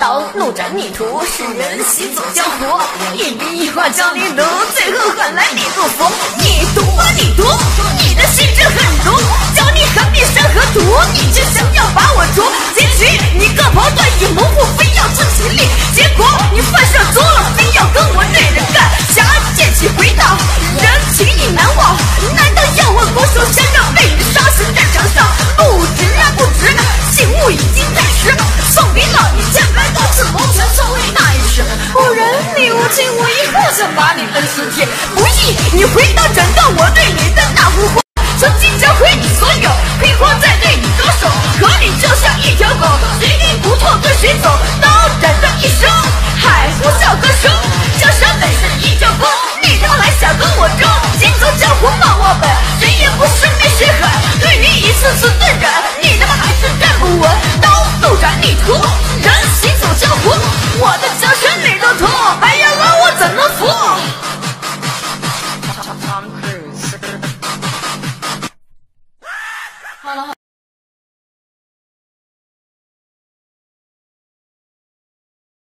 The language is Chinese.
刀，怒斩逆徒，世人行走江湖。一笔一画将你毒，最后换来你入佛。你毒啊你毒，你的心智很毒，教你何必生何图？你只想要把我除。结局你各跑断羽模糊，非要出其力，结果你犯上作了，非要跟我对着干。侠剑气回荡，人情意难忘。难无情无义想把你分尸体无意你回到转头我对你的那呼唤曾经教会你所有披煌在对你招手可你就像一条狗谁听不错跟谁走刀斩断一生海呼啸歌声江山本是一条功你他妈还想跟我争行走江湖骂我本谁也不是没血狠。对你一次次的忍你他妈还是站不稳刀怒斩逆徒。